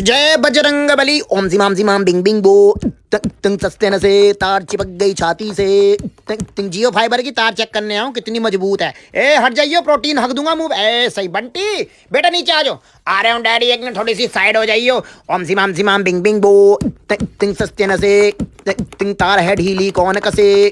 जय बजरंग बली। ओम जिमाम जिमाम बिंग बिंग बो। तंग सस्ते न से तार चिपक गई छाती से। तंग जियो फाइबर की तार चेक करने आओ, कितनी मज़बूत है। ए, हट जाइयो, प्रोटीन हक दूँगा मुँह। ए, सही, बंटी। बेटा नीचे आ जाओ। आ रहे हूँ, डैडी, एक मिनट थोड़ी सी साइड हो जाइयो। ओम जिमाम जिमाम बिंग बिंग बो। तंग सस्ते न से तुम तार है ढीली, कौन कसे?